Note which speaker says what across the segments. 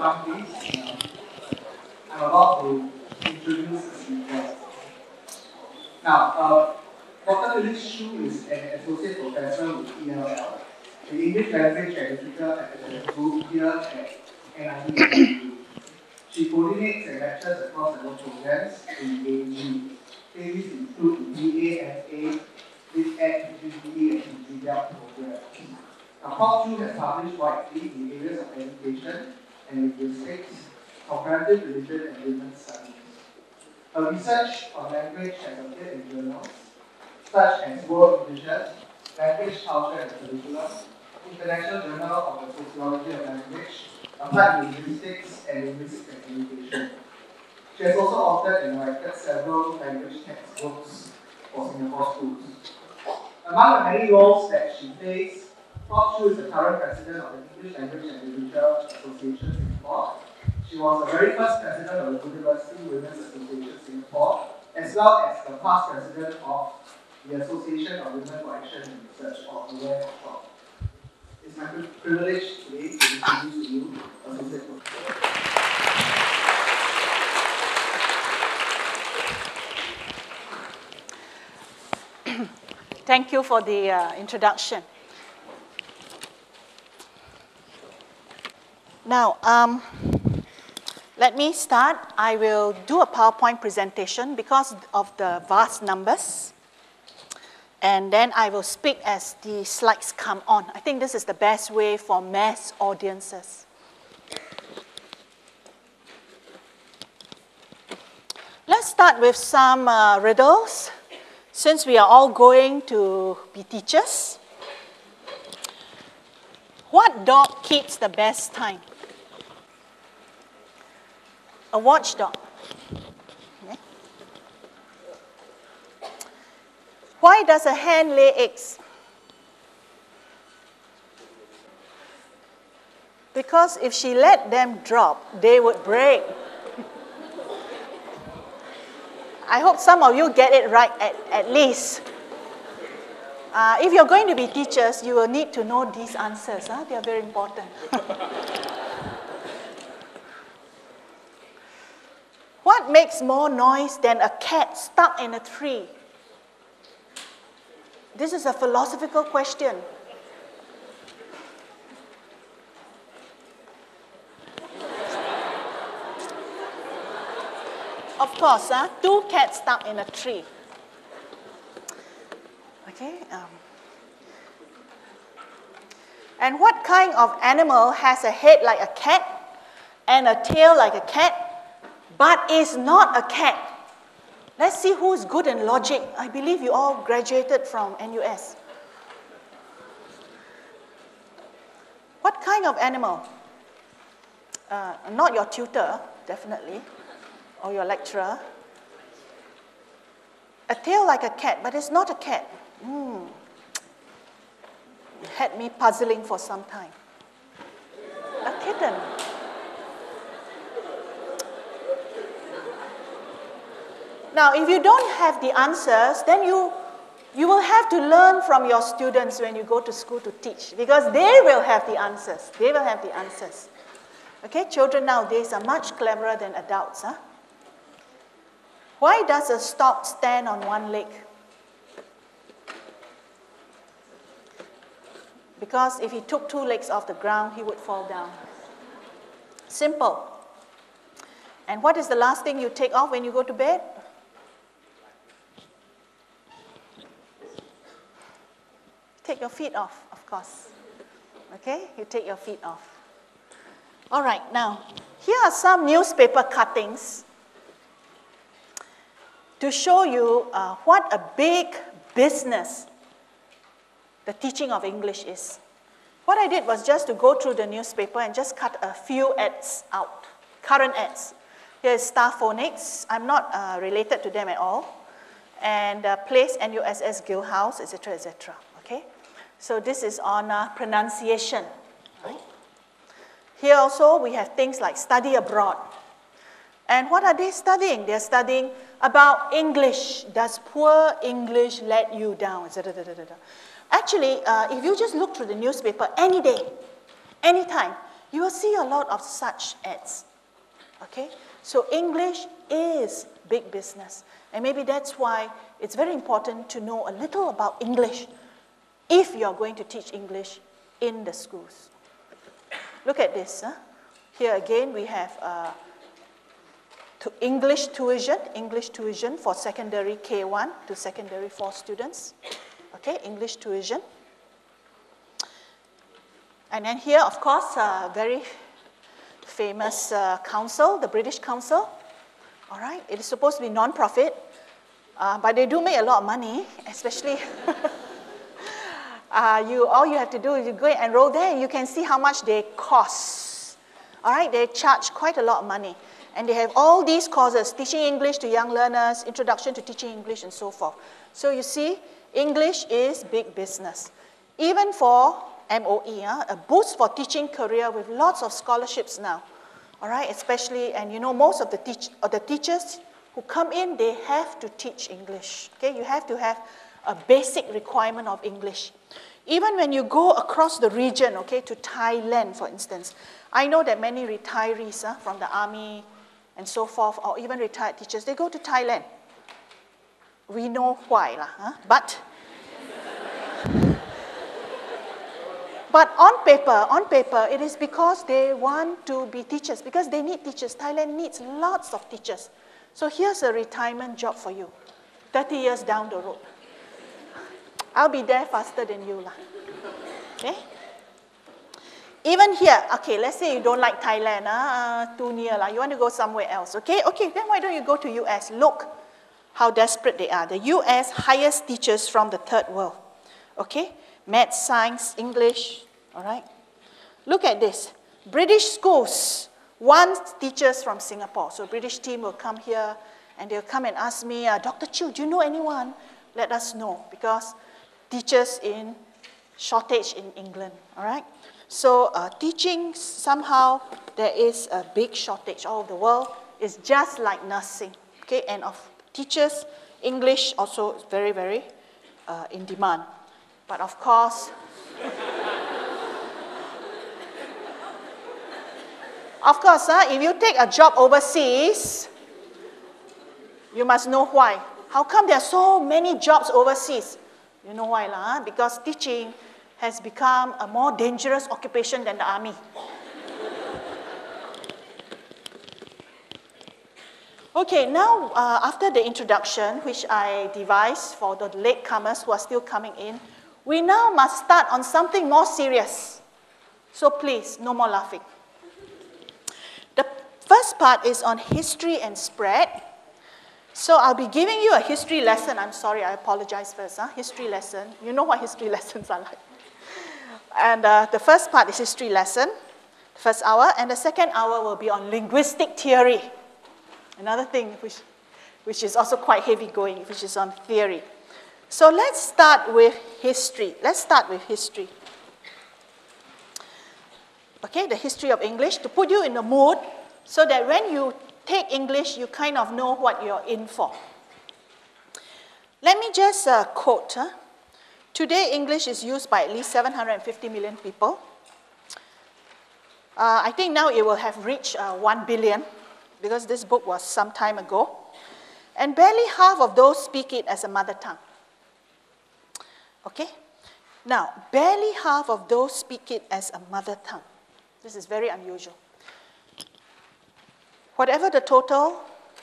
Speaker 1: please. Uh, I'm about to introduce the speaker. Now, uh, Dr. Phyllis Chew is an associate professor with ELL, the English Language and Literature Academic Group here at NIE. She coordinates and lectures across several programs in AG. These include the BAFA, BITEC, GGE, and GGL programs. Now, Prof. Chew has published widely in areas of education and linguistics, comparative religion, and women's studies. Her research on language has appeared in journals such as World Vision, Language, Culture, and Curriculum, International Journal of the Sociology of Language, Applied Linguistics, and Linguistics and Communication. She has also authored and directed several language textbooks for Singapore schools. Among the many roles that she plays, Chew is the current president of the English Language and Literature Association Singapore. She was the very first president of the University Women's Association Singapore, as well as the past president of the Association of Women for Action and Research, or AWARE for It's my privilege today to introduce to you Associate Professor.
Speaker 2: Thank you for the uh, introduction. Now, um, let me start. I will do a PowerPoint presentation because of the vast numbers. And then I will speak as the slides come on. I think this is the best way for mass audiences. Let's start with some uh, riddles. Since we are all going to be teachers, what dog keeps the best time? A watchdog. Why does a hen lay eggs? Because if she let them drop, they would break. I hope some of you get it right at, at least. Uh, if you're going to be teachers, you will need to know these answers. Huh? They are very important. what makes more noise than a cat stuck in a tree? This is a philosophical question. Of course, huh? two cats stuck in a tree. Okay. Um. And what kind of animal has a head like a cat and a tail like a cat, but is not a cat? Let's see who's good in logic. I believe you all graduated from NUS. What kind of animal? Uh, not your tutor, definitely or your lecturer. A tail like a cat, but it's not a cat. Mm. Had me puzzling for some time. A kitten. Now, if you don't have the answers, then you, you will have to learn from your students when you go to school to teach because they will have the answers. They will have the answers. Okay, children nowadays are much cleverer than adults. Huh? Why does a stork stand on one leg? Because if he took two legs off the ground, he would fall down. Simple. And what is the last thing you take off when you go to bed? Take your feet off, of course. Okay? You take your feet off. All right, now, here are some newspaper cuttings to show you uh, what a big business the teaching of English is. What I did was just to go through the newspaper and just cut a few ads out, current ads. Here's Star Phonics. I'm not uh, related to them at all. And uh, Place, NUSS, Gill House, etc., etc. So this is on uh, pronunciation. Right? Here also we have things like study abroad. And what are they studying? They're studying about English. Does poor English let you down? Actually, uh, if you just look through the newspaper any day, anytime, You will see a lot of such ads. Okay? So English is big business. And maybe that's why it's very important to know a little about English if you're going to teach English in the schools. Look at this. Huh? Here again, we have uh, to English tuition, English tuition for secondary K1 to secondary 4 students. Okay, English tuition. And then here, of course, a very famous uh, council, the British Council. All right, it is supposed to be non-profit, uh, but they do make a lot of money, especially. uh, you, all you have to do is you go and enroll there, you can see how much they cost. All right, they charge quite a lot of money. And they have all these courses, teaching English to young learners, introduction to teaching English, and so forth. So you see, English is big business. Even for MOE, a boost for teaching career with lots of scholarships now. All right, especially, and you know, most of the, teach, of the teachers who come in, they have to teach English. Okay, you have to have a basic requirement of English. Even when you go across the region, okay, to Thailand, for instance, I know that many retirees huh, from the army and so forth, or even retired teachers, they go to Thailand. We know why, lah, huh? but But on paper, on paper, it is because they want to be teachers, because they need teachers. Thailand needs lots of teachers. So here's a retirement job for you, 30 years down the road. I'll be there faster than you. Lah. Okay? Even here, okay, let's say you don't like Thailand, uh, too near, lah. you want to go somewhere else. Okay, okay, then why don't you go to US? Look how desperate they are. The US hires teachers from the third world. Okay? math, science, English, all right? Look at this. British schools want teachers from Singapore. So British team will come here and they'll come and ask me, uh, Dr. Chew, do you know anyone? Let us know because teachers in shortage in England, all right? So uh, teaching, somehow there is a big shortage all over the world. It's just like nursing, okay? And of teachers, English also is very, very uh, in demand. But of course, of course, uh, if you take a job overseas, you must know why. How come there are so many jobs overseas? You know why, lah? Because teaching has become a more dangerous occupation than the army. Okay, now uh, after the introduction, which I devised for the latecomers who are still coming in, we now must start on something more serious. So please, no more laughing. The first part is on history and spread. So I'll be giving you a history lesson. I'm sorry, I apologize first. Huh? History lesson. You know what history lessons are like. And uh, the first part is history lesson, first hour, and the second hour will be on linguistic theory. Another thing which, which is also quite heavy going, which is on theory. So let's start with history. Let's start with history. Okay, the history of English to put you in the mood so that when you take English, you kind of know what you're in for. Let me just uh, quote. Huh? Today, English is used by at least 750 million people. Uh, I think now it will have reached uh, 1 billion because this book was some time ago. And barely half of those speak it as a mother tongue. Okay? Now, barely half of those speak it as a mother tongue. This is very unusual. Whatever the total,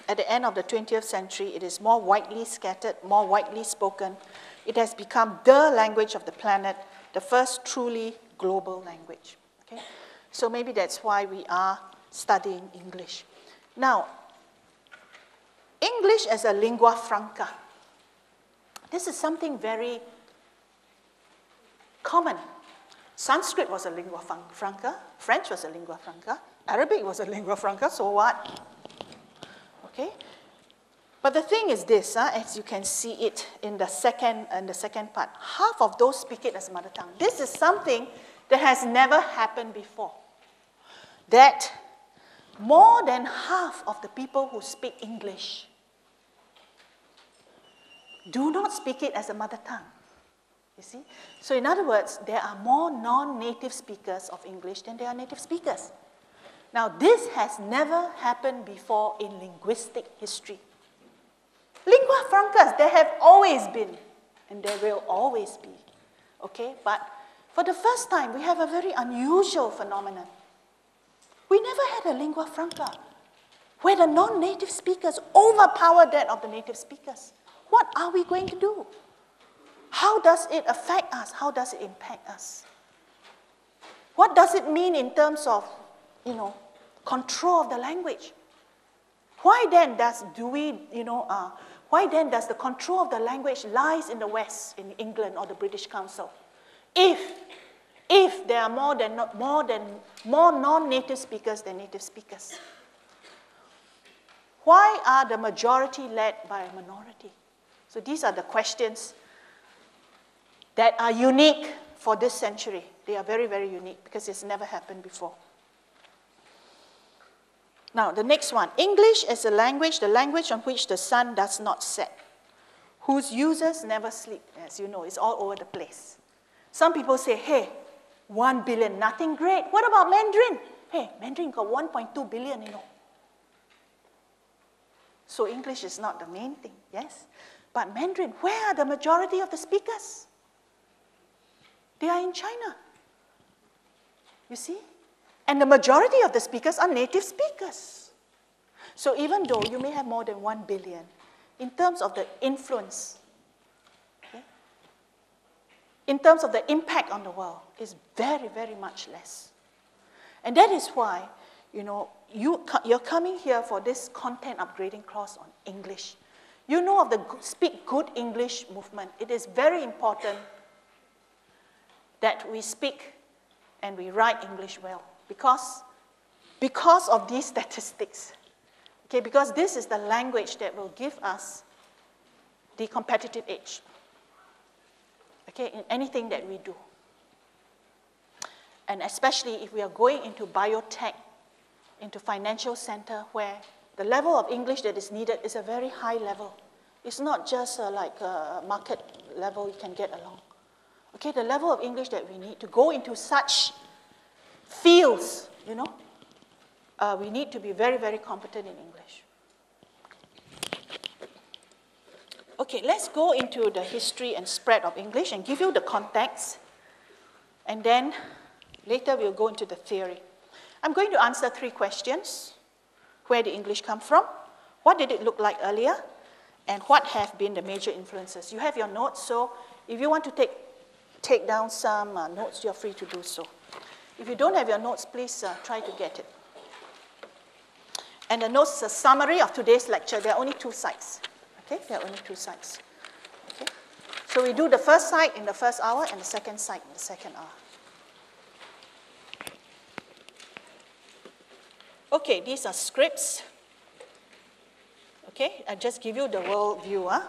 Speaker 2: at the end of the 20th century, it is more widely scattered, more widely spoken. It has become the language of the planet, the first truly global language. Okay? So maybe that's why we are studying English. Now, English as a lingua franca. This is something very common. Sanskrit was a lingua franca, French was a lingua franca, Arabic was a lingua franca, so what? Okay? But the thing is this, uh, as you can see it in the second in the second part, half of those speak it as a mother tongue. This is something that has never happened before. That more than half of the people who speak English do not speak it as a mother tongue. You see? So, in other words, there are more non native speakers of English than there are native speakers. Now, this has never happened before in linguistic history. Lingua francas, there have always been, and there will always be. Okay? But for the first time, we have a very unusual phenomenon. We never had a lingua franca where the non native speakers overpower that of the native speakers. What are we going to do? How does it affect us? How does it impact us? What does it mean in terms of, you know, control of the language? Why then does do we, you know, uh, why then does the control of the language lies in the West, in England or the British Council? If, if there are more than more than more non-native speakers than native speakers, why are the majority led by a minority? So these are the questions that are unique for this century. They are very, very unique because it's never happened before. Now, the next one English is a language, the language on which the sun does not set, whose users never sleep. As you know, it's all over the place. Some people say, hey, 1 billion, nothing great. What about Mandarin? Hey, Mandarin got 1.2 billion, you know. So English is not the main thing, yes? But Mandarin, where are the majority of the speakers? They are in China. You see? And the majority of the speakers are native speakers. So even though you may have more than 1 billion, in terms of the influence, okay, in terms of the impact on the world, is very, very much less. And that is why, you know, you, you're coming here for this content upgrading course on English. You know of the Speak Good English movement. It is very important that we speak and we write English well because, because of these statistics. Okay, because this is the language that will give us the competitive edge. Okay, in anything that we do. And especially if we are going into biotech, into financial center where the level of English that is needed is a very high level. It's not just uh, like a market level you can get along. Okay, the level of English that we need to go into such fields, you know, uh, we need to be very, very competent in English. Okay, let's go into the history and spread of English and give you the context. And then later we'll go into the theory. I'm going to answer three questions. Where did English come from? What did it look like earlier? And what have been the major influences? You have your notes, so if you want to take, take down some uh, notes, you're free to do so. If you don't have your notes, please uh, try to get it. And the notes is a summary of today's lecture. There are only two sides. Okay, there are only two sides. Okay, so we do the first side in the first hour and the second side in the second hour. Okay, these are scripts. Okay, I just give you the world view. Huh?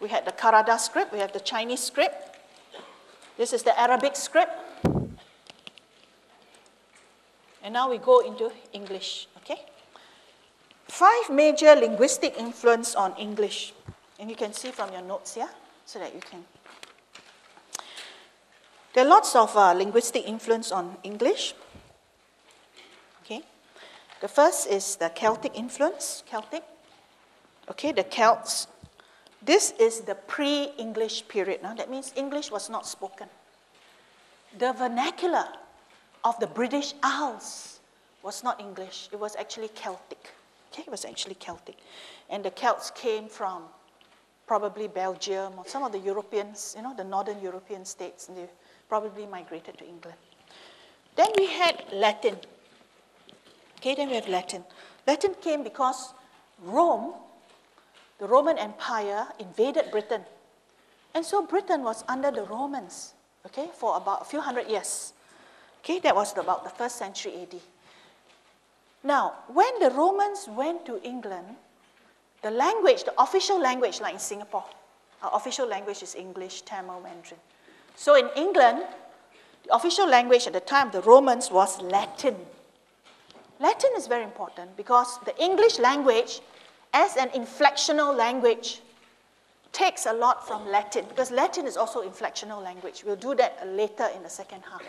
Speaker 2: We had the Karada script, we have the Chinese script. This is the Arabic script. And now we go into English, okay? Five major linguistic influence on English. And you can see from your notes here, so that you can. There are lots of uh, linguistic influence on English. Okay? The first is the Celtic influence, Celtic. Okay, the Celts. This is the pre English period. Now, that means English was not spoken. The vernacular of the British Isles was not English, it was actually Celtic. Okay, it was actually Celtic. And the Celts came from probably Belgium or some of the Europeans, you know, the northern European states, and they probably migrated to England. Then we had Latin. Okay, then we have Latin. Latin came because Rome, the Roman Empire, invaded Britain. And so Britain was under the Romans, okay, for about a few hundred years. Okay, that was about the first century AD. Now, when the Romans went to England, the language, the official language, like in Singapore, our official language is English, Tamil, Mandarin. So in England, the official language at the time of the Romans was Latin. Latin is very important because the English language, as an inflectional language, takes a lot from Latin because Latin is also inflectional language. We'll do that later in the second half.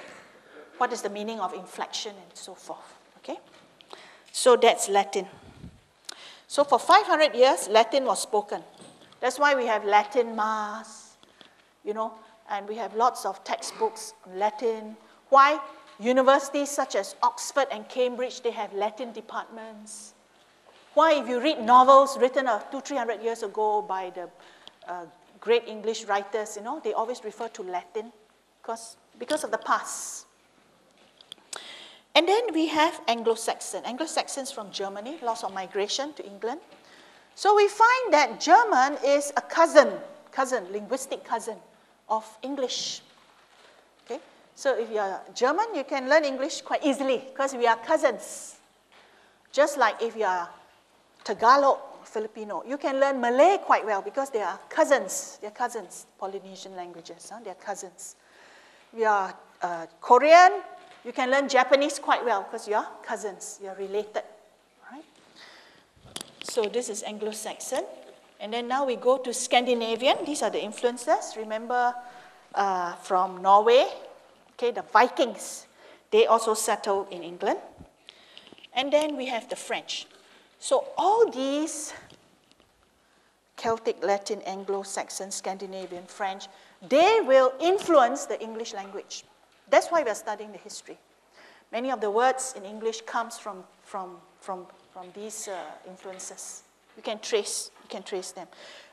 Speaker 2: What is the meaning of inflection and so forth? Okay? So that's Latin. So for 500 years, Latin was spoken. That's why we have Latin Mass, you know, and we have lots of textbooks on Latin. Why? Universities such as Oxford and Cambridge, they have Latin departments. Why, if you read novels written uh, two, three hundred years ago by the uh, great English writers, you know, they always refer to Latin because, because of the past. And then we have Anglo-Saxon. Anglo-Saxons from Germany, loss of migration to England. So we find that German is a cousin, cousin, linguistic cousin of English. Okay? So if you are German, you can learn English quite easily because we are cousins. Just like if you are Tagalog, Filipino, you can learn Malay quite well because they are cousins. They're cousins, Polynesian languages, huh? they're cousins. We are uh, Korean, you can learn Japanese quite well because you're cousins, you're related. Right? So this is Anglo-Saxon. And then now we go to Scandinavian. These are the influences. Remember uh, from Norway, okay, the Vikings. They also settled in England. And then we have the French. So all these Celtic, Latin, Anglo-Saxon, Scandinavian, French, they will influence the English language. That's why we're studying the history. Many of the words in English comes from, from, from, from these uh, influences. You can trace, you can trace them.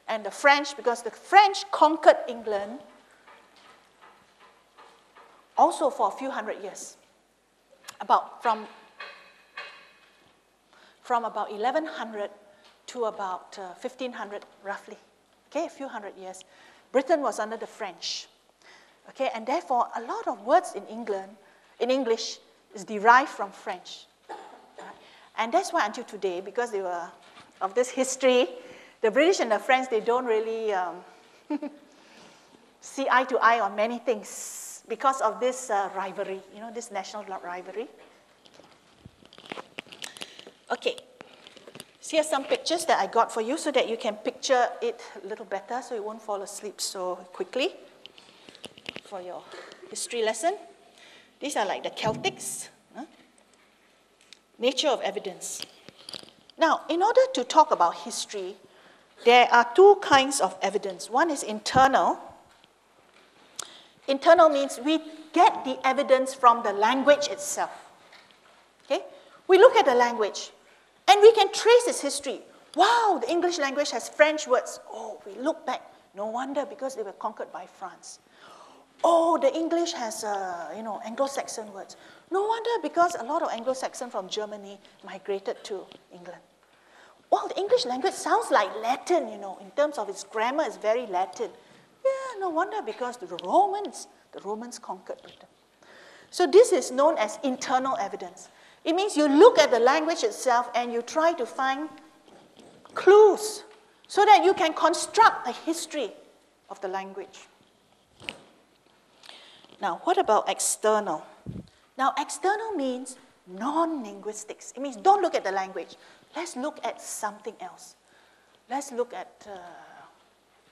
Speaker 2: And the French, because the French conquered England also for a few hundred years. About from, from about 1100 to about uh, 1500 roughly. Okay, a few hundred years. Britain was under the French. Okay, and therefore, a lot of words in England, in English, is derived from French. And that's why until today, because they were of this history, the British and the French, they don't really um, see eye to eye on many things because of this uh, rivalry, you know, this national rivalry. Okay, so here's some pictures that I got for you so that you can picture it a little better so you won't fall asleep so quickly for your history lesson. These are like the Celtics. Huh? Nature of evidence. Now, in order to talk about history, there are two kinds of evidence. One is internal. Internal means we get the evidence from the language itself. Okay? We look at the language and we can trace its history. Wow, the English language has French words. Oh, we look back. No wonder because they were conquered by France. Oh, the English has, uh, you know, Anglo-Saxon words. No wonder because a lot of Anglo-Saxon from Germany migrated to England. Well, the English language sounds like Latin, you know, in terms of its grammar, it's very Latin. Yeah, no wonder because the Romans, the Romans conquered Britain. So this is known as internal evidence. It means you look at the language itself and you try to find clues so that you can construct a history of the language. Now, what about external? Now, external means non-linguistics. It means don't look at the language. Let's look at something else. Let's look at uh,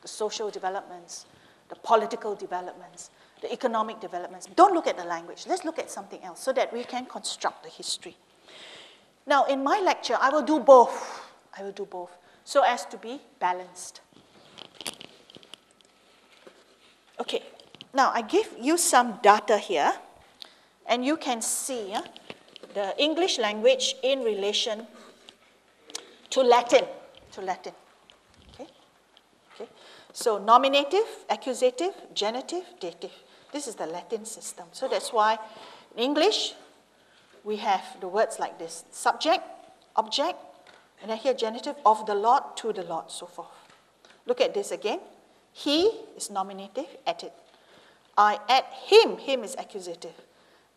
Speaker 2: the social developments, the political developments, the economic developments. Don't look at the language. Let's look at something else so that we can construct the history. Now, in my lecture, I will do both. I will do both so as to be balanced. Okay, now, I give you some data here, and you can see uh, the English language in relation to Latin, to Latin. Okay? Okay. So nominative, accusative, genitive, dative. This is the Latin system. So that's why in English, we have the words like this. Subject, object, and then here genitive, of the Lord, to the Lord, so forth. Look at this again. He is nominative, at it. I add him, him is accusative.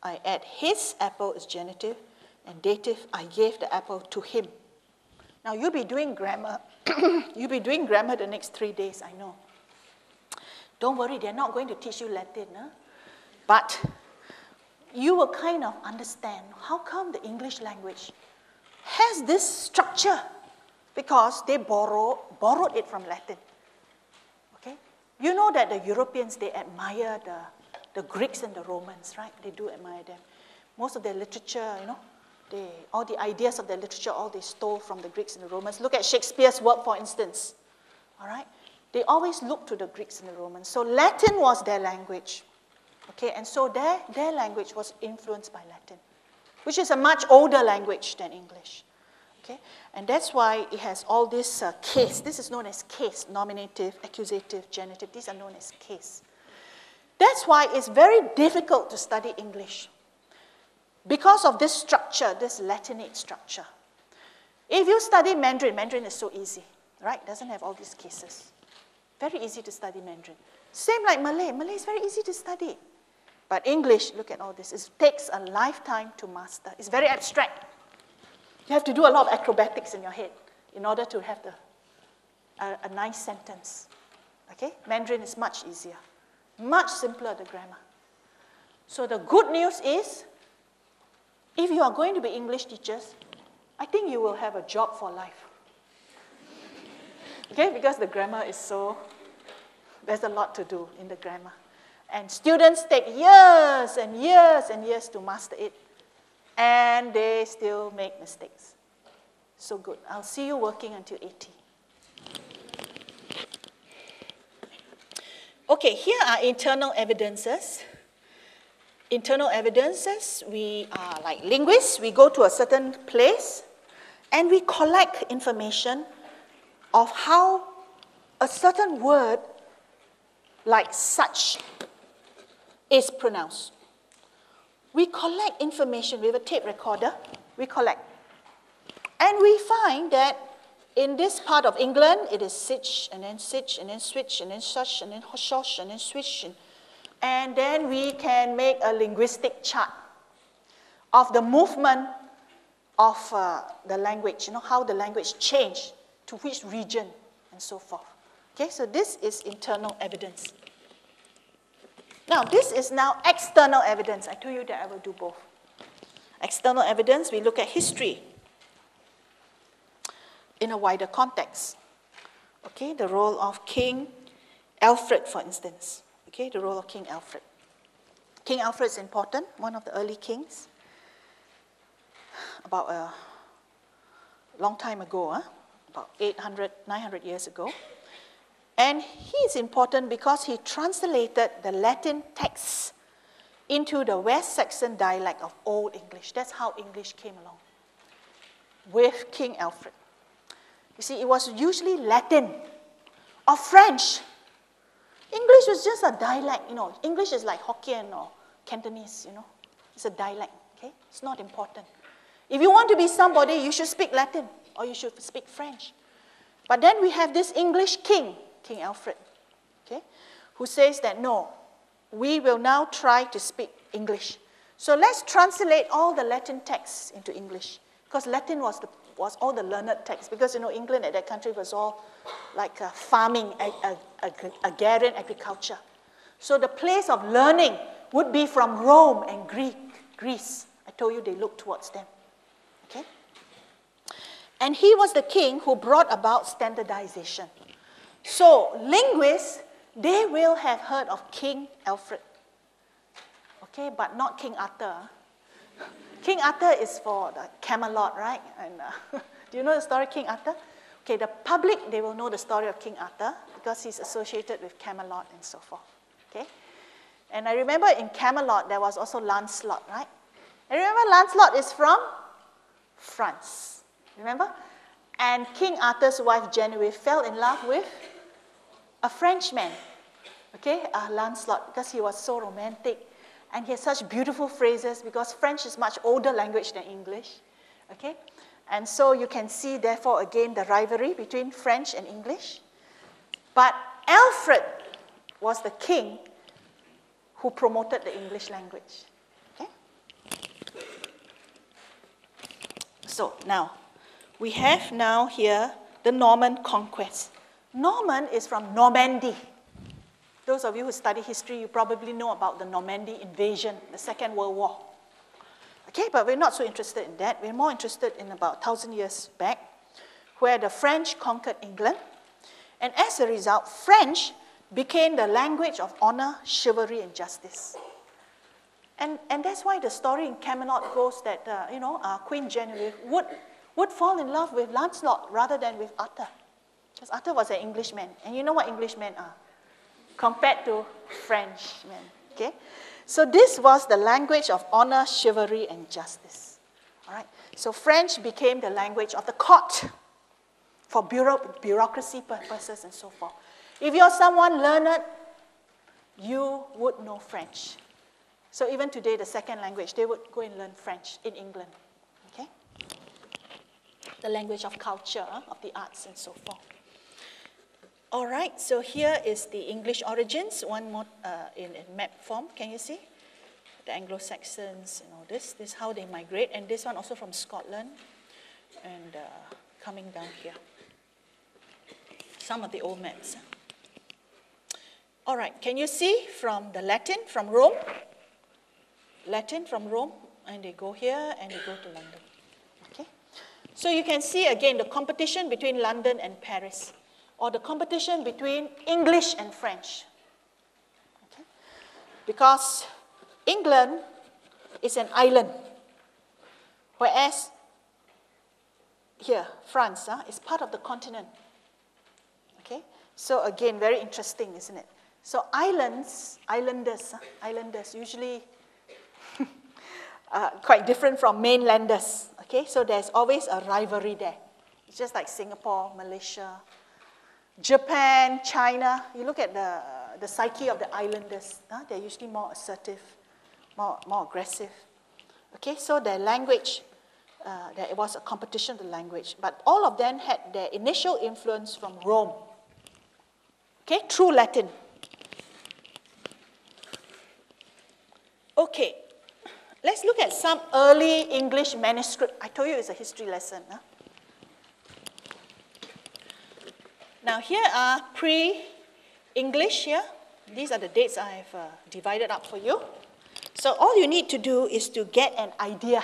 Speaker 2: I add his apple is genitive, and dative, I gave the apple to him. Now you'll be doing grammar. you'll be doing grammar the next three days, I know. Don't worry, they're not going to teach you Latin. Huh? But you will kind of understand how come the English language has this structure because they borrow, borrowed it from Latin. You know that the Europeans, they admire the, the Greeks and the Romans, right? They do admire them. Most of their literature, you know, they, all the ideas of their literature, all they stole from the Greeks and the Romans. Look at Shakespeare's work, for instance. All right? They always look to the Greeks and the Romans. So Latin was their language. Okay, and so their, their language was influenced by Latin, which is a much older language than English. Okay, and that's why it has all this uh, case. This is known as case, nominative, accusative, genitive. These are known as case. That's why it's very difficult to study English because of this structure, this Latinate structure. If you study Mandarin, Mandarin is so easy, right? Doesn't have all these cases. Very easy to study Mandarin. Same like Malay. Malay is very easy to study. But English, look at all this, it takes a lifetime to master. It's very abstract. You have to do a lot of acrobatics in your head in order to have the, a, a nice sentence. Okay? Mandarin is much easier, much simpler, the grammar. So the good news is, if you are going to be English teachers, I think you will have a job for life. Okay? Because the grammar is so, there's a lot to do in the grammar. And students take years and years and years to master it, and they still make mistakes. So good. I'll see you working until 80. Okay, here are internal evidences. Internal evidences, we are like linguists, we go to a certain place and we collect information of how a certain word, like such, is pronounced. We collect information with a tape recorder, we collect. And we find that in this part of England, it is sitch, and then sitch, and then switch, and then shush, and then hoshosh, and then swish. And then we can make a linguistic chart of the movement of uh, the language, you know, how the language changed to which region, and so forth. Okay, so this is internal evidence. Now, this is now external evidence. I told you that I will do both. External evidence, we look at history in a wider context. Okay, the role of King Alfred, for instance. Okay, the role of King Alfred. King Alfred is important, one of the early kings. About a long time ago, huh? about 800, 900 years ago. And he is important because he translated the Latin texts into the West Saxon dialect of Old English. That's how English came along with King Alfred. You see, it was usually Latin or French. English was just a dialect, you know. English is like Hokkien or Cantonese, you know. It's a dialect, okay? It's not important. If you want to be somebody, you should speak Latin or you should speak French. But then we have this English king King Alfred, okay, who says that no, we will now try to speak English. So let's translate all the Latin texts into English, because Latin was, the, was all the learned texts, because you know England at that country was all like farming, agrarian agriculture. So the place of learning would be from Rome and Greek, Greece. I told you they looked towards them. Okay? And he was the king who brought about standardization. So, linguists, they will have heard of King Alfred. Okay, but not King Arthur. King Arthur is for the Camelot, right? And uh, do you know the story of King Arthur? Okay, the public, they will know the story of King Arthur because he's associated with Camelot and so forth. Okay? And I remember in Camelot, there was also Lancelot, right? And remember, Lancelot is from France. Remember? And King Arthur's wife, Genevieve, fell in love with a Frenchman, okay, uh, Lancelot, because he was so romantic and he has such beautiful phrases because French is much older language than English, okay? And so you can see, therefore, again, the rivalry between French and English. But Alfred was the king who promoted the English language. Okay? So now, we have now here the Norman conquest. Norman is from Normandy. Those of you who study history, you probably know about the Normandy invasion, the Second World War. Okay, but we're not so interested in that. We're more interested in about 1,000 years back, where the French conquered England. And as a result, French became the language of honor, chivalry, and justice. And, and that's why the story in Camelot goes that, uh, you know, uh, Queen Guinevere would, would fall in love with Lancelot rather than with Arthur. Because Arthur was an Englishman. And you know what Englishmen are? Compared to Frenchmen. Okay? So this was the language of honor, chivalry, and justice. All right? So French became the language of the court for bureau- bureaucracy purposes and so forth. If you're someone learned, you would know French. So even today, the second language, they would go and learn French in England. Okay? The language of culture, of the arts, and so forth. All right, so here is the English origins, one more uh, in, in map form. Can you see? The Anglo-Saxons and all this. This is how they migrate. And this one also from Scotland and uh, coming down here. Some of the old maps. All right, can you see from the Latin, from Rome? Latin from Rome, and they go here and they go to London. Okay? So you can see again the competition between London and Paris, or the competition between English and French. Okay? Because England is an island, whereas here, France uh, is part of the continent. Okay? So again, very interesting, isn't it? So islands, islanders, uh, islanders usually uh, quite different from mainlanders. Okay, so there's always a rivalry there. It's just like Singapore, Malaysia, Japan, China. You look at the, the psyche of the islanders, uh, they're usually more assertive, more, more aggressive. Okay, so their language, uh, there was a competition of the language, but all of them had their initial influence from Rome. Okay, true Latin. Okay, let's look at some early English manuscript. I told you it's a history lesson. Huh? Now, here are pre English here. These are the dates I've uh, divided up for you. So, all you need to do is to get an idea,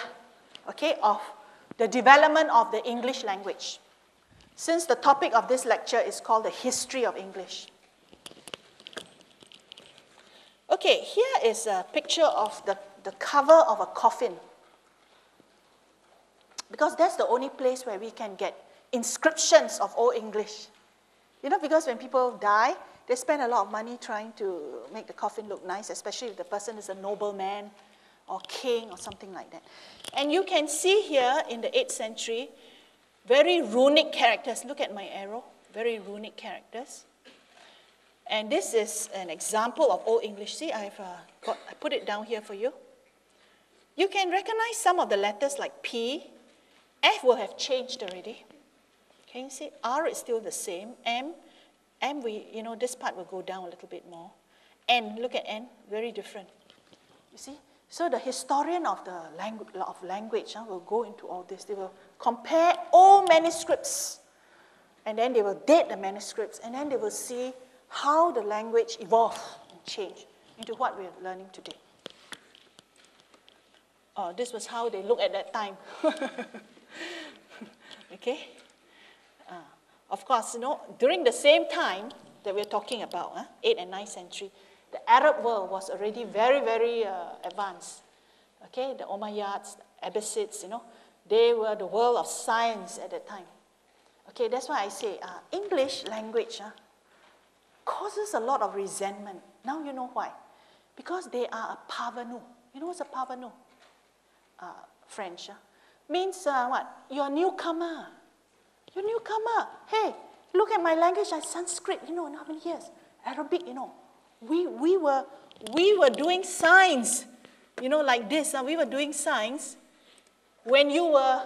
Speaker 2: okay, of the development of the English language. Since the topic of this lecture is called the history of English. Okay, here is a picture of the, the cover of a coffin. Because that's the only place where we can get inscriptions of Old English. You know, because when people die, they spend a lot of money trying to make the coffin look nice, especially if the person is a nobleman or king or something like that. And you can see here in the 8th century very runic characters. Look at my arrow, very runic characters. And this is an example of Old English. See, I've uh, got, I put it down here for you. You can recognize some of the letters like P. F will have changed already. Can you see? R is still the same. M, M, we, you know, this part will go down a little bit more. N, look at N, very different. You see? So the historian of the langu- of language uh, will go into all this. They will compare all manuscripts, and then they will date the manuscripts, and then they will see how the language evolved and changed into what we're learning today. Oh, this was how they looked at that time. okay? Of course, you know, during the same time that we're talking about, uh, 8th and 9th century, the Arab world was already very, very uh, advanced. Okay, the Umayyads, the Abbasids, you know, they were the world of science at that time. Okay, that's why I say uh, English language uh, causes a lot of resentment. Now you know why. Because they are a parvenu. You know what's a parvenu? Uh, French. Uh, means uh, what? You're a newcomer. You're newcomer. Hey, look at my language. I Sanskrit, you know, in how many years? Arabic, you know. We, we, were, we were doing signs, you know, like this. Uh, we were doing signs when you were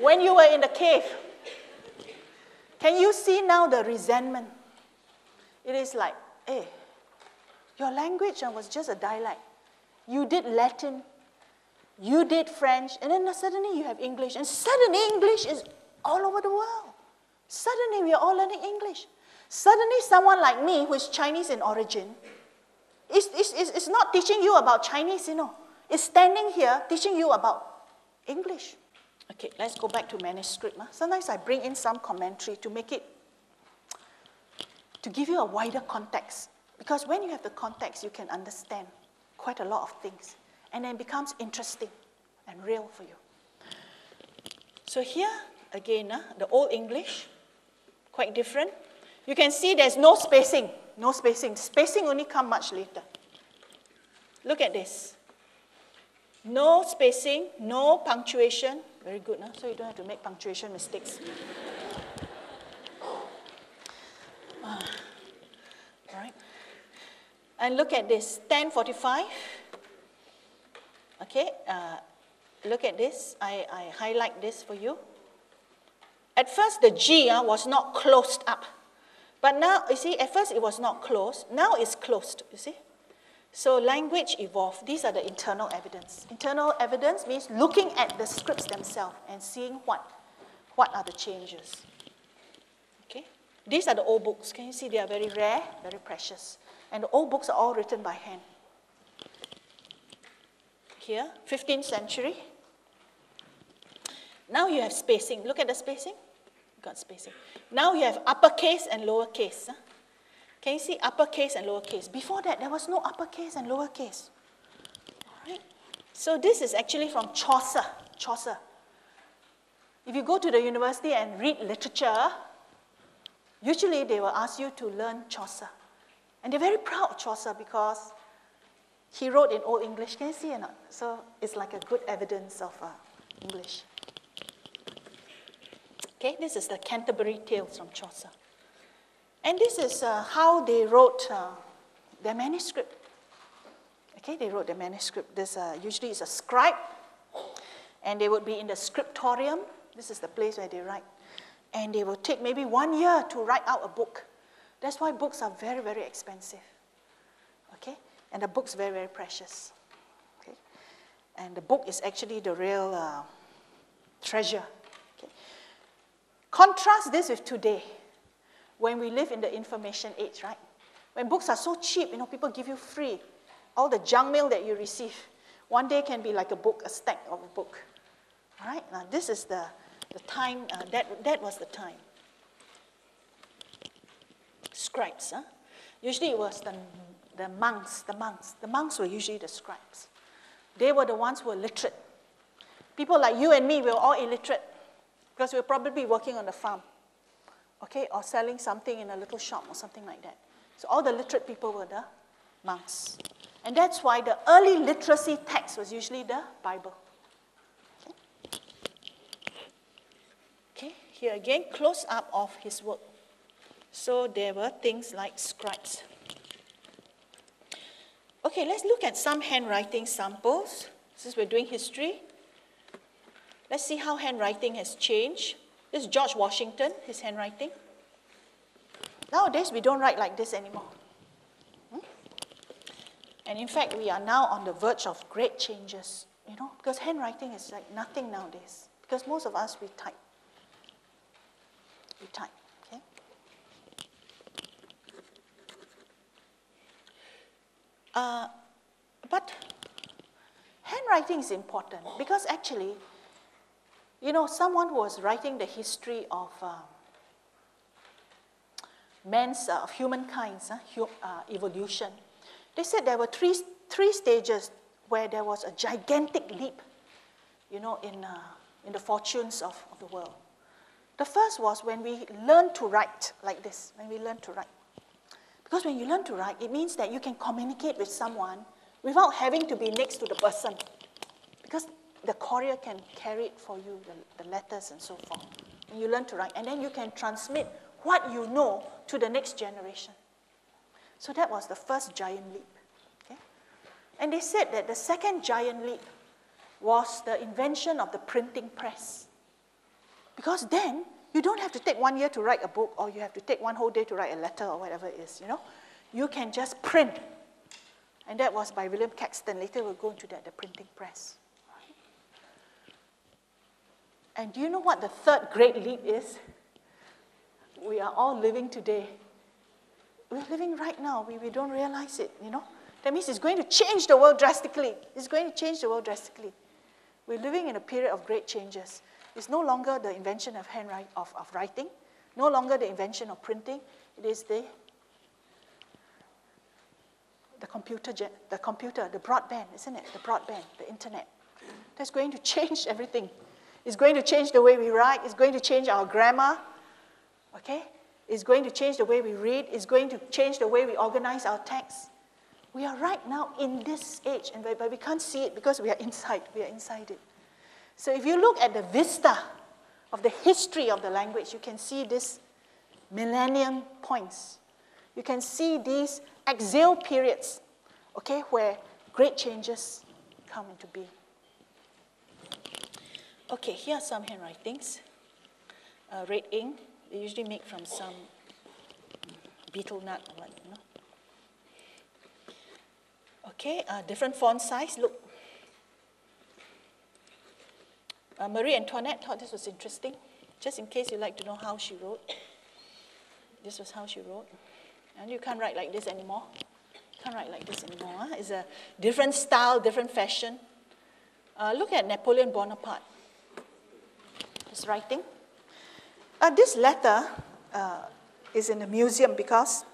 Speaker 2: when you were in the cave. Can you see now the resentment? It is like, hey, your language uh, was just a dialect. You did Latin, you did French, and then suddenly you have English, and suddenly English is all over the world. Suddenly we are all learning English. Suddenly someone like me, who is Chinese in origin, is, is, is, is not teaching you about Chinese, you know. Is standing here teaching you about English. Okay, let's go back to manuscript. Huh? Sometimes I bring in some commentary to make it to give you a wider context. Because when you have the context, you can understand quite a lot of things. And then becomes interesting and real for you. So here, again, uh, the Old English, quite different. You can see there's no spacing, no spacing. Spacing only come much later. Look at this. No spacing, no punctuation. Very good, no? so you don't have to make punctuation mistakes. Uh, right. And look at this, 1045. Okay, uh, look at this. I, I highlight this for you. At first, the G uh, was not closed up. But now, you see, at first it was not closed. Now it's closed, you see. So language evolved. These are the internal evidence. Internal evidence means looking at the scripts themselves and seeing what, what are the changes. Okay? These are the old books. Can you see they are very rare, very precious. And the old books are all written by hand. Here, 15th century. Now you have spacing. Look at the spacing. got spacing. Now you have uppercase and lowercase. Huh? Can you see uppercase and lowercase? Before that, there was no uppercase and lowercase. All right? So this is actually from Chaucer. Chaucer. If you go to the university and read literature, usually they will ask you to learn Chaucer. And they're very proud of Chaucer because he wrote in Old English. Can you see or not? So it's like a good evidence of uh, English. Okay, this is the Canterbury Tales from Chaucer. And this is uh, how they wrote uh, their manuscript. Okay, they wrote their manuscript. This uh, usually is a scribe, and they would be in the scriptorium. This is the place where they write. And they will take maybe one year to write out a book. That's why books are very, very expensive. Okay? And the book's very, very precious. Okay? And the book is actually the real uh, treasure. Okay? Contrast this with today when we live in the information age, right? When books are so cheap, you know, people give you free. All the junk mail that you receive, one day can be like a book, a stack of a book. All right? Now, this is the, the time, uh, that, that was the time. Scribes, huh? Usually it was the, the monks, the monks. The monks were usually the scribes. They were the ones who were literate. People like you and me, we were all illiterate because we were probably working on the farm okay, or selling something in a little shop or something like that. So all the literate people were the monks. And that's why the early literacy text was usually the Bible. Okay, okay. here again, close up of his work. So there were things like scribes. Okay, let's look at some handwriting samples. Since we're doing history, let's see how handwriting has changed. This is George Washington, his handwriting. Nowadays, we don't write like this anymore. Hmm? And in fact, we are now on the verge of great changes, you know, because handwriting is like nothing nowadays. Because most of us, we type. We type, okay? Uh, but handwriting is important because actually, you know, someone who was writing the history of uh, man's, uh, of humankind's uh, hu- uh, evolution, they said there were three, three stages where there was a gigantic leap, you know, in, in the fortunes of, of the world. The first was when we learned to write like this, when we learned to write. Because when you learn to write, it means that you can communicate with someone without having to be next to the person. Because the courier can carry it for you, the, the letters and so forth. And you learn to write, and then you can transmit what you know to the next generation. So that was the first giant leap. Okay? And they said that the second giant leap was the invention of the printing press. Because then you don't have to take one year to write a book, or you have to take one whole day to write a letter, or whatever it is. You know, you can just print. And that was by William Caxton. Later we'll go into that, the printing press. And do you know what the third great leap is? We are all living today. We're living right now. We, we don't realize it, you know? That means it's going to change the world drastically. It's going to change the world drastically. We're living in a period of great changes. It's no longer the invention of handwriting, of, of writing, no longer the invention of printing. It is the the computer, the computer, the broadband, isn't it? The broadband, the internet. That's going to change everything. It's going to change the way we write. It's going to change our grammar. Okay? It's going to change the way we read. It's going to change the way we organize our text. We are right now in this age, and but we can't see it because we are inside. We are inside it. So if you look at the vista of the history of the language, you can see these millennium points. You can see these exile periods, okay, where great changes come into being. Okay, here are some handwritings. Uh, red ink, they usually make from some betel nut or what, you know. Okay, uh, different font size. Look, uh, Marie Antoinette thought this was interesting. Just in case you'd like to know how she wrote, this was how she wrote. And you can't write like this anymore. Can't write like this anymore. Huh? It's a different style, different fashion. Uh, look at Napoleon Bonaparte. His writing. Uh, this letter uh, is in the museum because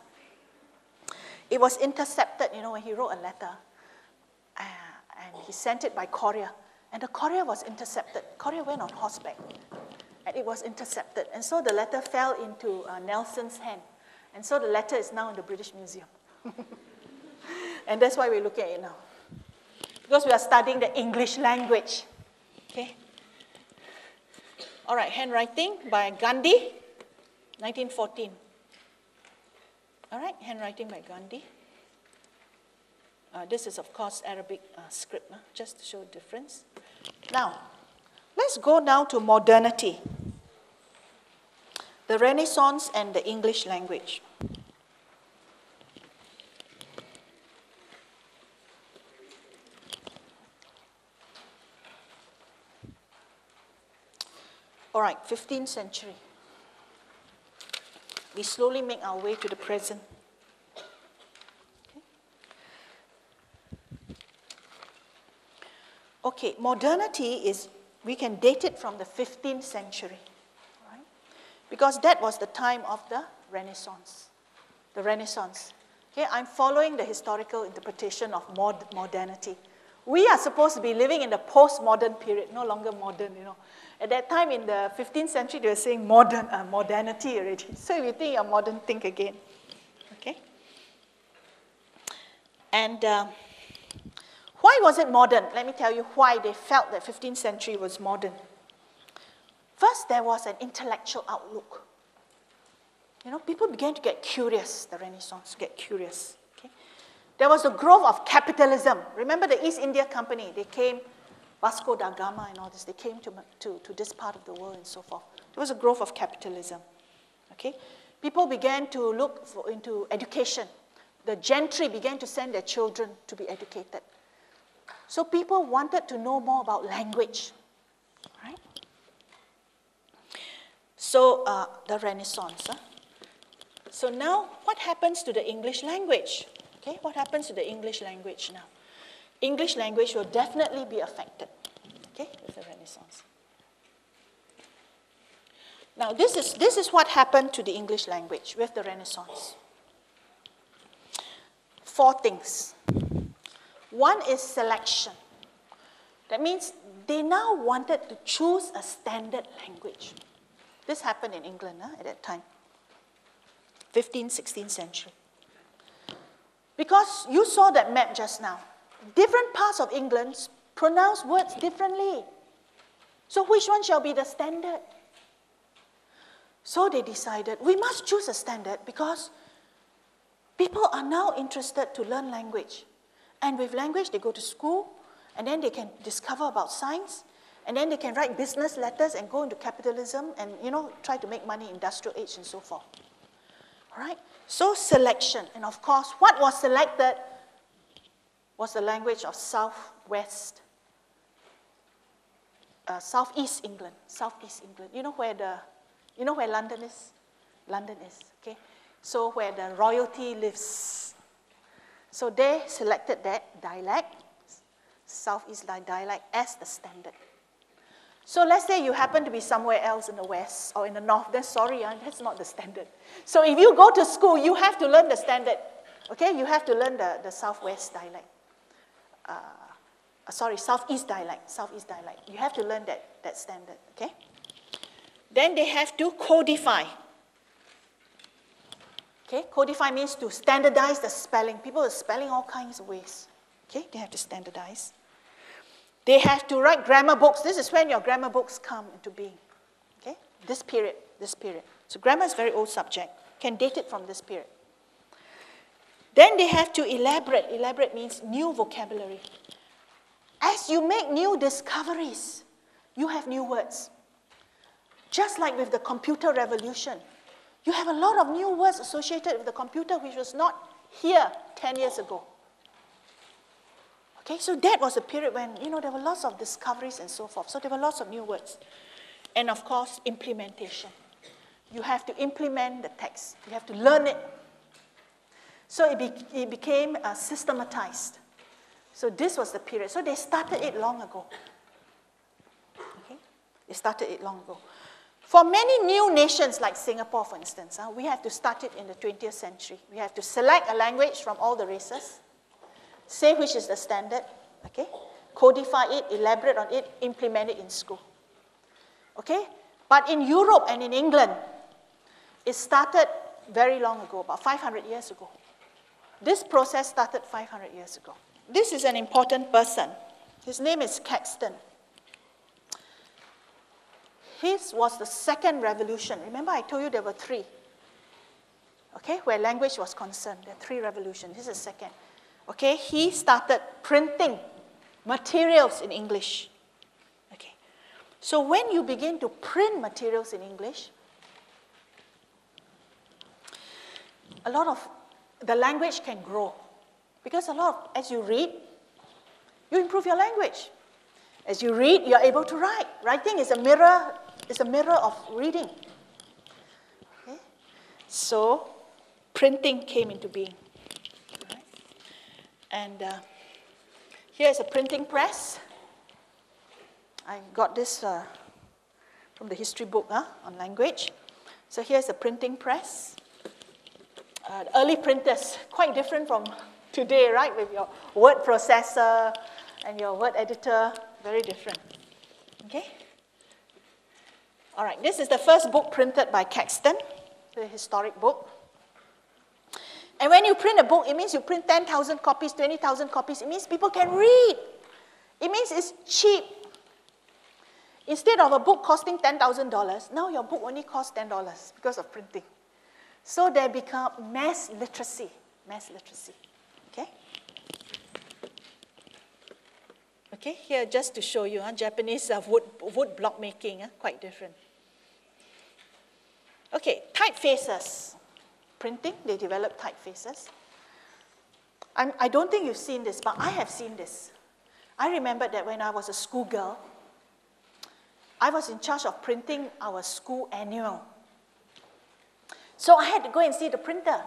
Speaker 2: it was intercepted, you know, when he wrote a letter. Uh, and he sent it by courier. And the courier was intercepted. Courier went on horseback. And it was intercepted. And so the letter fell into uh, Nelson's hand. And so the letter is now in the British Museum. and that's why we're looking at it now. Because we are studying the English language. Okay? All right, handwriting by Gandhi, 1914. All right, handwriting by Gandhi. Uh, this is, of course, Arabic uh, script, just to show difference. Now, let's go now to modernity the Renaissance and the English language. All right, 15th century. We slowly make our way to the present. Okay, modernity is, we can date it from the 15th century right? because that was the time of the Renaissance. The Renaissance. Okay, I'm following the historical interpretation of mod modernity. We are supposed to be living in the postmodern period, no longer modern, you know. At that time in the 15th century, they were saying modern, uh, modernity already. So if you think you're modern, think again. Okay? And uh, why was it modern? Let me tell you why they felt that 15th century was modern. First, there was an intellectual outlook. You know, people began to get curious, the Renaissance, get curious. Okay? There was a growth of capitalism. Remember the East India Company, they came, Vasco da Gama and all this, they came to, to, to this part of the world and so forth. There was a growth of capitalism. Okay? People began to look for, into education. The gentry began to send their children to be educated. So people wanted to know more about language. Right? So uh, the Renaissance. Huh? So now, what happens to the English language? Okay, what happens to the English language now? English language will definitely be affected. Okay, with the Renaissance. Now, this is, this is what happened to the English language with the Renaissance. Four things. One is selection. That means they now wanted to choose a standard language. This happened in England huh, at that time, 15th, 16th century. Because you saw that map just now. Different parts of England pronounce words differently. So which one shall be the standard? So they decided we must choose a standard because people are now interested to learn language. And with language, they go to school and then they can discover about science and then they can write business letters and go into capitalism and, you know, try to make money, industrial age and so forth. All right? So selection. And of course, what was selected was the language of southwest, uh, southeast England, southeast England. You know where the, you know where London is? London is, okay? So where the royalty lives. So they selected that dialect, southeast dialect, as the standard. So let's say you happen to be somewhere else in the west or in the north, then sorry, uh, that's not the standard. So if you go to school, you have to learn the standard. Okay, you have to learn the, the Southwest dialect. Uh, sorry, Southeast dialect, Southeast dialect. You have to learn that, that standard, okay? Then they have to codify. Okay, codify means to standardize the spelling. People are spelling all kinds of ways. Okay, they have to standardize. They have to write grammar books. This is when your grammar books come into being. Okay, this period, this period. So grammar is very old subject. Can date it from this period. Then they have to elaborate. Elaborate means new vocabulary. As you make new discoveries, you have new words. Just like with the computer revolution, you have a lot of new words associated with the computer which was not here 10 years ago. Okay, so that was a period when, you know, there were lots of discoveries and so forth. So there were lots of new words. And of course, implementation. You have to implement the text. You have to learn it. So it, be, it became uh, systematized. So this was the period. So they started it long ago. Okay? They started it long ago. For many new nations like Singapore, for instance, uh, we have to start it in the 20th century. We have to select a language from all the races, say which is the standard, okay? codify it, elaborate on it, implement it in school. Okay? But in Europe and in England, it started very long ago, about 500 years ago. This process started 500 years ago. This is an important person. His name is Caxton. His was the second revolution. Remember, I told you there were three. Okay, where language was concerned. There are three revolutions. This is second. Okay, he started printing materials in English. Okay, so when you begin to print materials in English, a lot of the language can grow because a lot of, as you read, you improve your language. As you read, you're able to write. Writing is a mirror it's a mirror of reading. Okay? So, printing came into being. Right? And uh, here's a printing press. I got this uh, from the history book huh, on language. So here's a printing press. Uh, early printers, quite different from today, right? With your word processor and your word editor, very different. Okay? All right, this is the first book printed by Caxton, the historic book. And when you print a book, it means you print 10,000 copies, 20,000 copies. It means people can read. It means it's cheap. Instead of a book costing $10,000, now your book only costs $10 because of printing. So there become mass literacy, mass literacy, okay? Okay, here just to show you, huh, Japanese uh, wood, wood block making, huh, quite different. Okay, typefaces. Printing, they developed typefaces. I'm, I do not think you've seen this, but I have seen this. I remember that when I was a schoolgirl, I was in charge of printing our school annual. So I had to go and see the printer.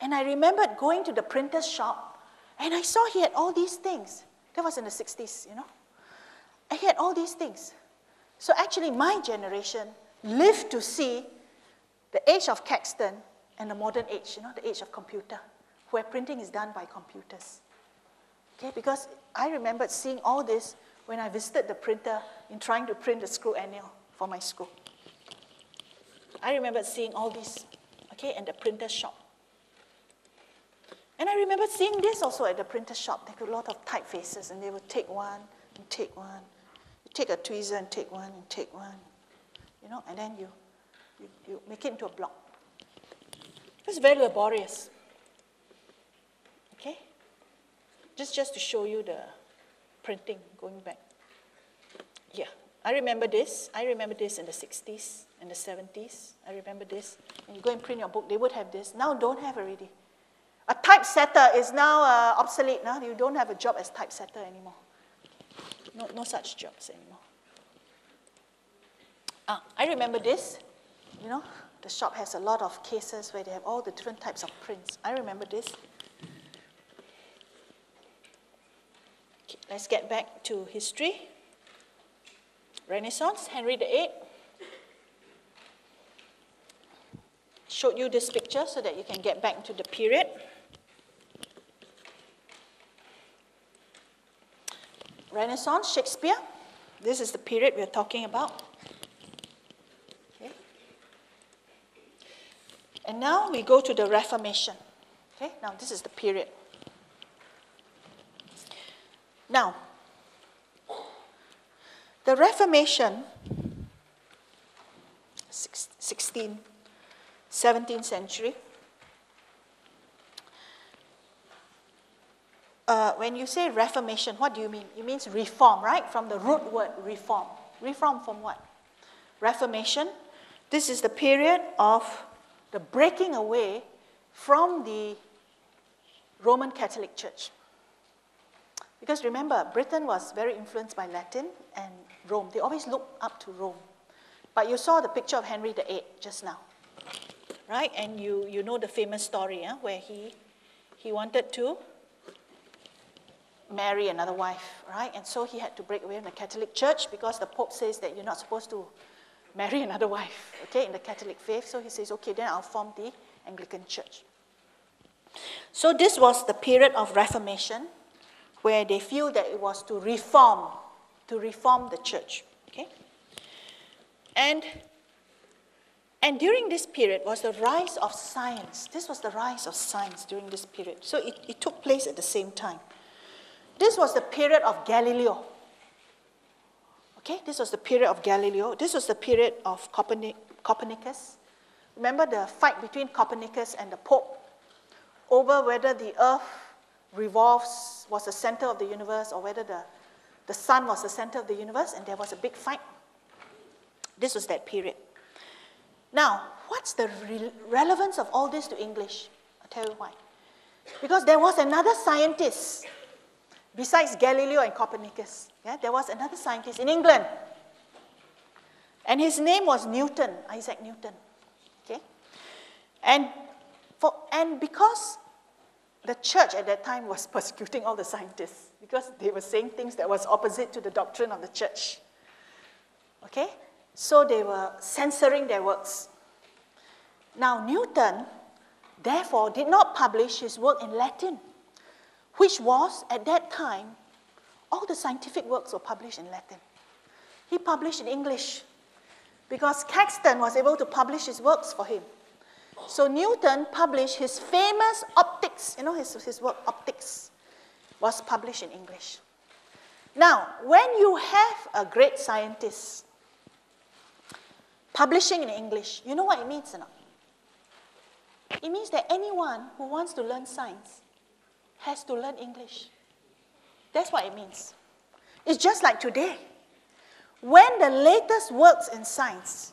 Speaker 2: And I remembered going to the printer's shop, and I saw he had all these things. That was in the 60s, you know. He had all these things. So actually, my generation lived to see the age of Caxton and the modern age, you know, the age of computer, where printing is done by computers. Okay, because I remember seeing all this when I visited the printer in trying to print the school annual for my school. I remember seeing all this, okay, in the printer shop. And I remember seeing this also at the printer shop. They had a lot of typefaces, and they would take one and take one. You take a tweezer and take one and take one, you know, and then you you, you make it into a block. It's very laborious. Okay? Just, just to show you the printing going back. Yeah, I remember this. I remember this in the 60s and the 70s. I remember this. When you go and print your book, they would have this. Now don't have already. A typesetter is now uh, obsolete. Now you don't have a job as typesetter anymore. No, no such jobs anymore. Ah, I remember this you know, the shop has a lot of cases where they have all the different types of prints. I remember this. Okay, let's get back to history. Renaissance, Henry VIII. Showed you this picture so that you can get back to the period. Renaissance, Shakespeare. This is the period we're talking about. And now we go to the Reformation. Okay, now this is the period. Now, the Reformation, 16th, 17th century, uh, when you say reformation, what do you mean? It means reform, right? From the root word reform. Reform from what? Reformation. This is the period of the breaking away from the Roman Catholic Church. Because remember, Britain was very influenced by Latin and Rome. They always looked up to Rome. But you saw the picture of Henry VIII just now, right? And you, you know the famous story yeah, where he, he wanted to marry another wife, right? And so he had to break away from the Catholic Church because the Pope says that you're not supposed to marry another wife, okay, in the Catholic faith. So he says, okay, then I'll form the Anglican Church. So this was the period of Reformation where they feel that it was to reform, to reform the church, okay? And and during this period was the rise of science. This was the rise of science during this period. So it, it took place at the same time. This was the period of Galileo. Okay, this was the period of Galileo. This was the period of Copernicus. Remember the fight between Copernicus and the Pope over whether the earth revolves, was the center of the universe, or whether the, the sun was the center of the universe, and there was a big fight. This was that period. Now, what's the re- relevance of all this to English? I'll tell you why. Because there was another scientist besides Galileo and Copernicus. Yeah, there was another scientist in England. And his name was Newton, Isaac Newton. Okay? And, for, and because the church at that time was persecuting all the scientists because they were saying things that was opposite to the doctrine of the church. Okay? So they were censoring their works. Now, Newton, therefore, did not publish his work in Latin which was, at that time, all the scientific works were published in Latin. He published in English because Caxton was able to publish his works for him. So Newton published his famous optics, you know, his, his work, Optics, was published in English. Now, when you have a great scientist publishing in English, you know what it means or not? It means that anyone who wants to learn science has to learn English. That's what it means. It's just like today. When the latest works in science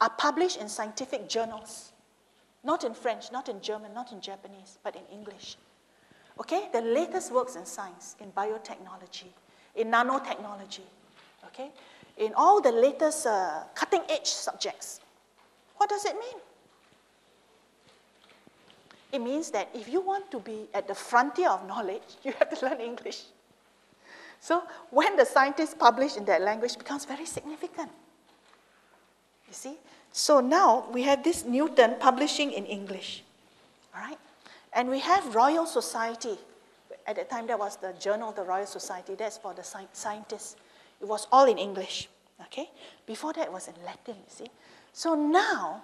Speaker 2: are published in scientific journals, not in French, not in German, not in Japanese, but in English. Okay? The latest works in science, in biotechnology, in nanotechnology, okay? In all the latest uh, cutting edge subjects. What does it mean? It means that if you want to be at the frontier of knowledge, you have to learn English. So when the scientists publish in that language, becomes very significant. You see? So now we have this Newton publishing in English. All right? And we have Royal Society. At that time, that was the journal, of the Royal Society. That's for the scientists. It was all in English. Okay? Before that, it was in Latin, you see? So now,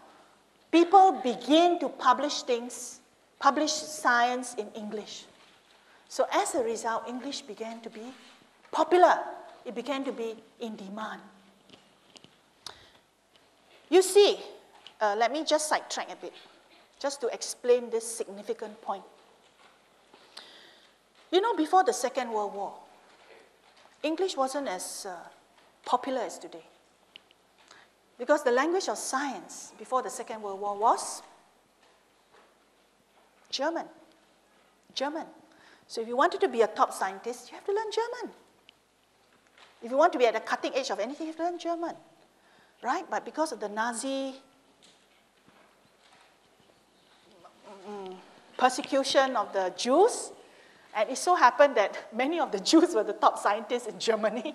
Speaker 2: people begin to publish things publish science in English. So as a result, English began to be popular. It began to be in demand. You see, uh, let me just sidetrack a bit, just to explain this significant point. You know, before the Second World War, English wasn't as uh, popular as today. Because the language of science before the Second World War was German. German. So if you wanted to be a top scientist, you have to learn German. If you want to be at the cutting edge of anything, you have to learn German. Right? But because of the Nazi mm, persecution of the Jews, and it so happened that many of the Jews were the top scientists in Germany.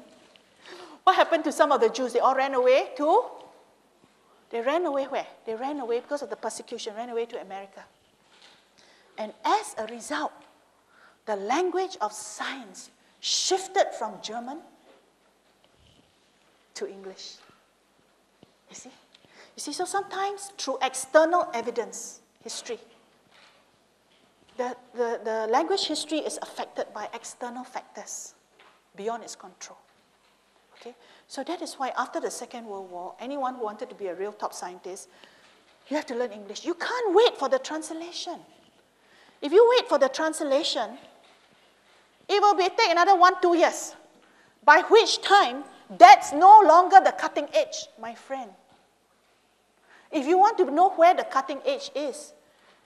Speaker 2: what happened to some of the Jews? They all ran away to, they ran away where? They ran away because of the persecution, ran away to America. And as a result, the language of science shifted from German to English. You see? You see, so sometimes through external evidence, history, the, the, the language history is affected by external factors beyond its control. Okay? So that is why after the Second World War, anyone who wanted to be a real top scientist, you have to learn English. You can't wait for the translation. If you wait for the translation, it will be take another one, two years. By which time, that's no longer the cutting edge, my friend. If you want to know where the cutting edge is,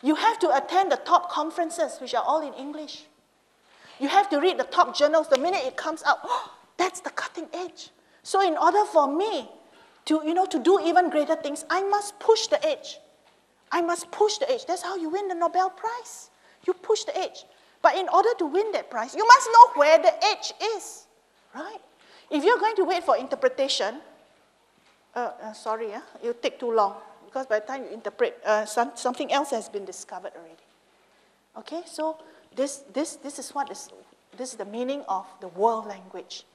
Speaker 2: you have to attend the top conferences, which are all in English. You have to read the top journals the minute it comes out. Oh, that's the cutting edge. So in order for me to, you know, to do even greater things, I must push the edge. I must push the edge. That's how you win the Nobel Prize. You push the edge. But in order to win that prize, you must know where the edge is, right? If you're going to wait for interpretation, uh, uh, sorry, uh, it'll take too long because by the time you interpret, uh, some, something else has been discovered already. Okay, so this, this, this is what is, this is the meaning of the world language.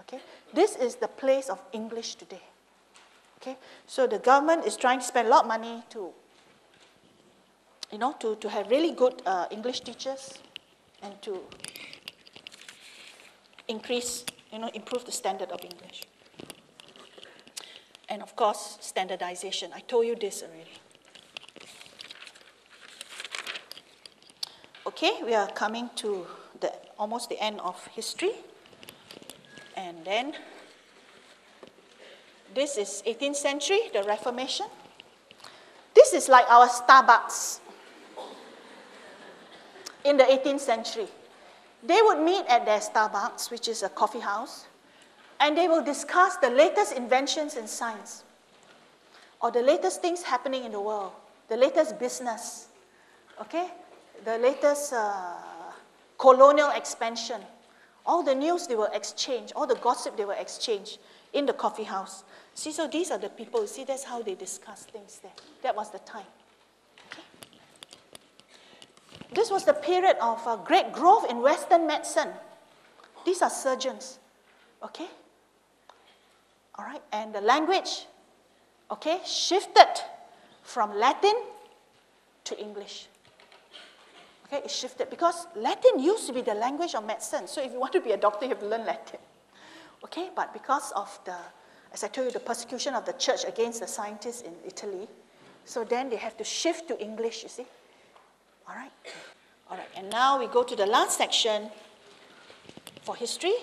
Speaker 2: Okay, this is the place of English today. Okay, so the government is trying to spend a lot of money to, you know, to, to have really good uh, English teachers and to increase, you know, improve the standard of English. And of course, standardization. I told you this already. Okay, we are coming to the, almost the end of history. And then this is 18th century, the Reformation. This is like our Starbucks in the 18th century. They would meet at their Starbucks, which is a coffee house, and they will discuss the latest inventions in science or the latest things happening in the world, the latest business, okay, the latest uh, colonial expansion. All the news they will exchange, all the gossip they will exchange in the coffee house. See, so these are the people, see, that's how they discuss things there. That was the time. This was the period of uh, great growth in Western medicine. These are surgeons, okay? All right, and the language, okay, shifted from Latin to English. Okay, it shifted because Latin used to be the language of medicine. So if you want to be a doctor, you have to learn Latin. Okay, but because of the, as I told you, the persecution of the church against the scientists in Italy, so then they have to shift to English, you see. All right? All right, and now we go to the last section for history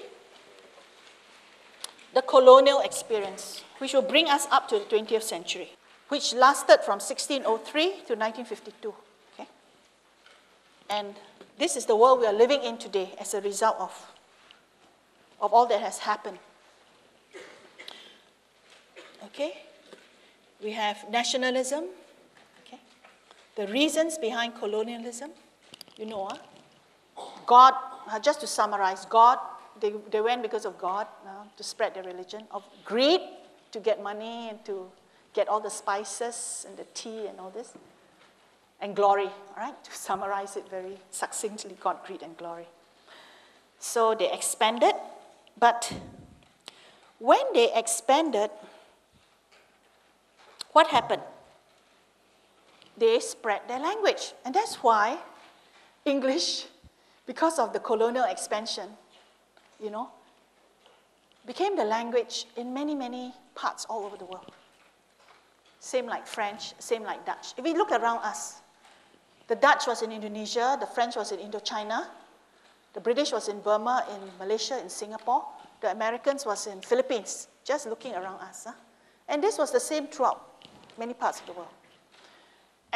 Speaker 2: the colonial experience, which will bring us up to the 20th century, which lasted from 1603 to 1952. Okay? And this is the world we are living in today as a result of, of all that has happened. Okay? We have nationalism. The reasons behind colonialism, you know, huh? God, uh, just to summarize, God they, they went because of God uh, to spread their religion, of greed to get money and to get all the spices and the tea and all this, and glory, all right? To summarize it very succinctly, God, greed, and glory. So they expanded, but when they expanded, what happened? They spread their language. And that's why English, because of the colonial expansion, you know, became the language in many, many parts all over the world. Same like French, same like Dutch. If we look around us, the Dutch was in Indonesia, the French was in Indochina, the British was in Burma, in Malaysia, in Singapore, the Americans was in Philippines, just looking around us. Huh? And this was the same throughout many parts of the world.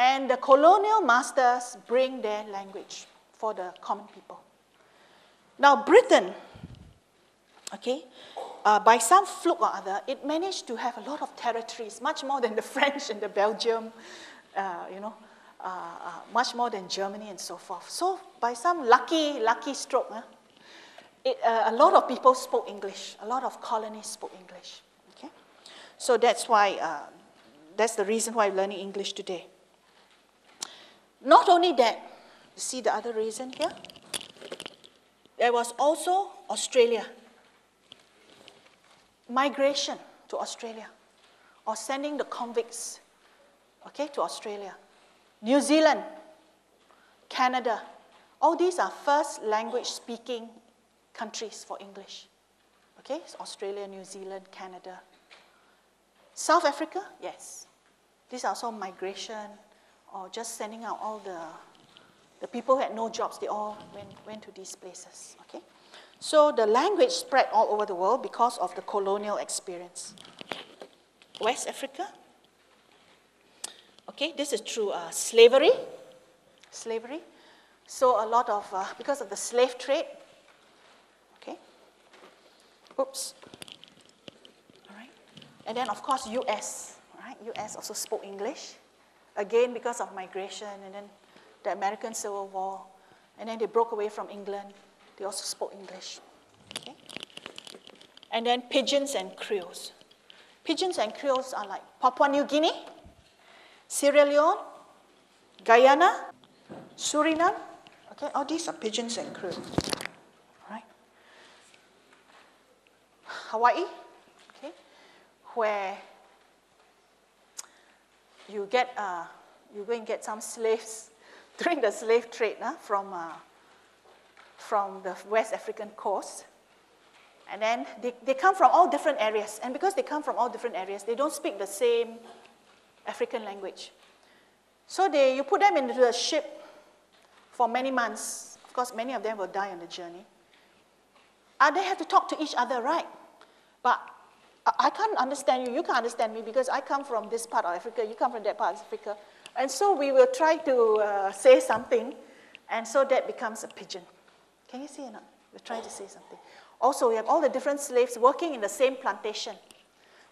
Speaker 2: And the colonial masters bring their language for the common people. Now, Britain okay, uh, by some fluke or other, it managed to have a lot of territories, much more than the French and the Belgium, uh, you know, uh, uh, much more than Germany and so forth. So by some lucky, lucky stroke, it, uh, a lot of people spoke English. A lot of colonies spoke English. Okay, so that's why uh, that's the reason why I'm learning English today. Not only that, you see the other reason here There was also Australia. Migration to Australia or sending the convicts okay, to Australia. New Zealand, Canada, all these are first language speaking countries for English. Okay, so Australia, New Zealand, Canada. South Africa, yes. These are also migration or just sending out all the, the people who had no jobs, they all went, went to these places. Okay? So the language spread all over the world because of the colonial experience. West Africa. Okay, this is through uh, slavery. Slavery. So a lot of, uh, because of the slave trade. Okay. Oops. All right. And then, of course, US. Right? US also spoke English. Again, because of migration and then the American Civil War. And then they broke away from England. They also spoke English. Okay? And then pidgins and creoles. Pidgins and creoles are like Papua New Guinea, Sierra Leone, Guyana, Suriname. Okay, all these are pidgins and creoles. Right? Hawaii, okay, where you get, uh, you go and get some slaves during the slave trade uh, from, uh, from the West African coast. And then they, they come from all different areas. And because they come from all different areas, they don't speak the same African language. So they, you put them into a ship for many months. Of course, many of them will die on the journey. And they have to talk to each other, right? But I can't understand you, you can't understand me because I come from this part of Africa, you come from that part of Africa. And so we will try to uh, say something, and so that becomes a pidgin. Can you see or not? We're trying to say something. Also, we have all the different slaves working in the same plantation.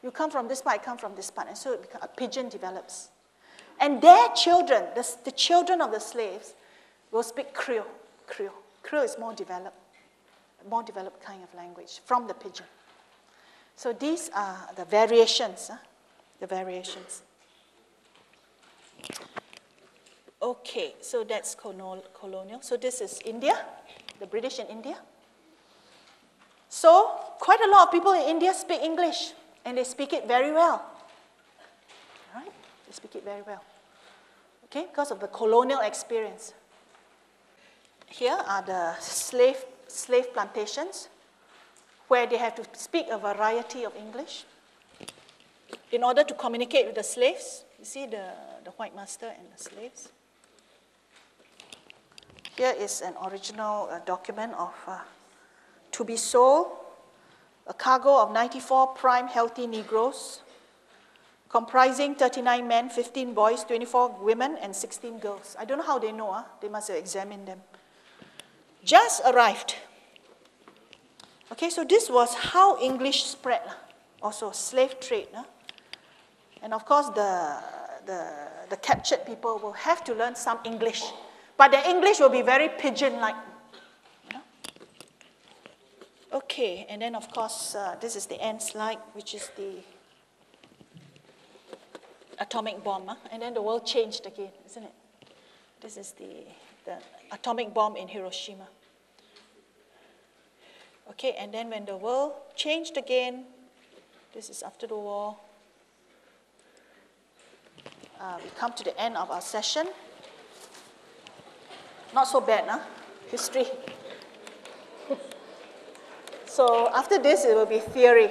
Speaker 2: You come from this part, I come from this part, and so a pidgin develops. And their children, the, the children of the slaves, will speak Creole. Creole. Creole is more developed, more developed kind of language from the pidgin. So these are the variations, huh? the variations. Okay, so that's colonial. So this is India, the British in India. So, quite a lot of people in India speak English, and they speak it very well. Right? They speak it very well. Okay, because of the colonial experience. Here are the slave, slave plantations where they have to speak a variety of English in order to communicate with the slaves. You see the, the white master and the slaves. Here is an original uh, document of uh, to be sold, a cargo of 94 prime healthy Negroes, comprising 39 men, 15 boys, 24 women, and 16 girls. I don't know how they know, huh? they must have examined them. Just arrived. Okay, so this was how English spread, also slave trade. Huh? And of course, the, the, the captured people will have to learn some English, but the English will be very pidgin like. Okay, and then of course, uh, this is the end slide, which is the atomic bomb. Huh? And then the world changed again, isn't it? This is the, the atomic bomb in Hiroshima. Okay, and then when the world changed again, this is after the war, uh, we come to the end of our session. Not so bad, huh? History. So after this, it will be theory.